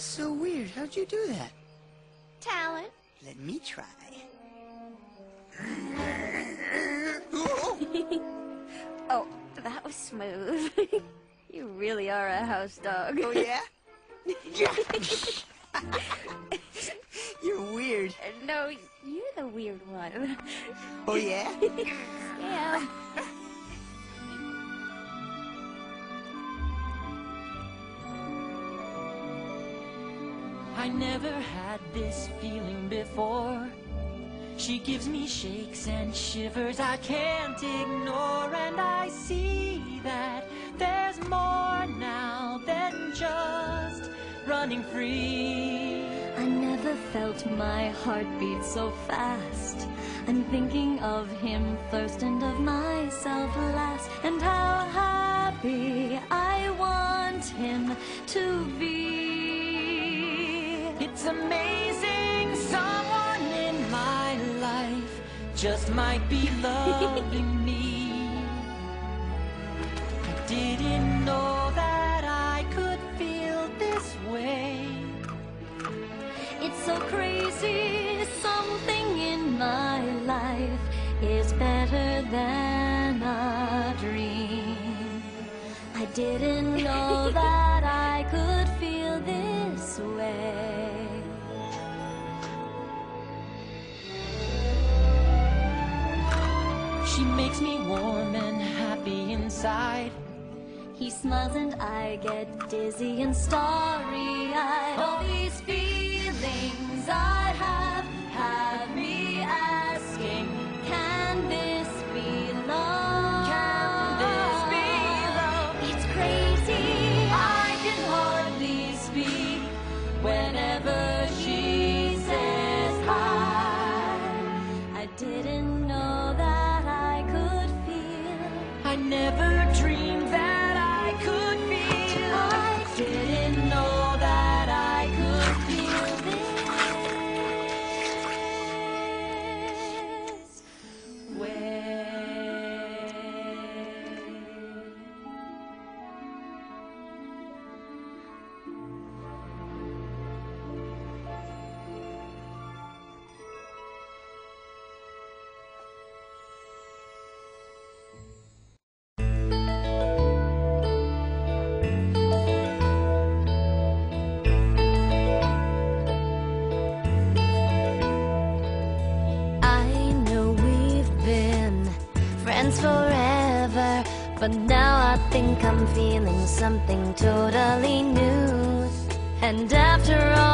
so weird. How'd you do that? Talent. Let me try. Oh, that was smooth. you really are a house dog. Oh, yeah? You're weird. Uh, No, you're the weird one. Oh, yeah? yeah. I never had this feeling before. She gives me shakes and shivers I can't ignore, and I see that there's more now than just running free. I never felt my heart beat so fast. I'm thinking of him first and of myself last, and how happy I want him to be. It's amazing someone in my life just might be loving me. I didn't know that I could feel this way. It's so crazy, something in my life is better She makes me warm and happy inside. He smiles and I get dizzy and starry eyed. All these feelings I have have me asking, can this be love? Can this be love? It's crazy, I can hardly speak whenever never but now I think I'm feeling something totally new. And after all